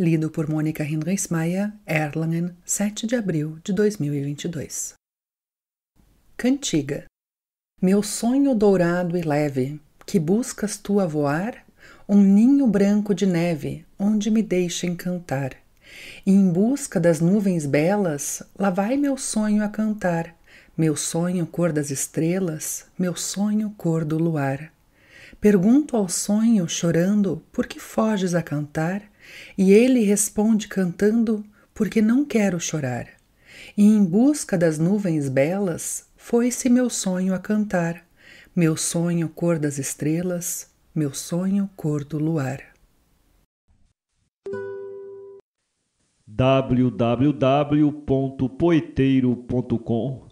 Lido por Mônica Heinrichsmeier, Erlangen, 7 de abril de 2022. Cantiga. Meu sonho dourado e leve, que buscas tu a voar, um ninho branco de neve, onde me deixa encantar. E em busca das nuvens belas, lá vai meu sonho a cantar, meu sonho cor das estrelas, meu sonho cor do luar. Pergunto ao sonho, chorando, por que foges a cantar? E ele responde cantando, porque não quero chorar. E em busca das nuvens belas, foi-se meu sonho a cantar, meu sonho cor das estrelas, meu sonho cor do luar. www.poeteiro.com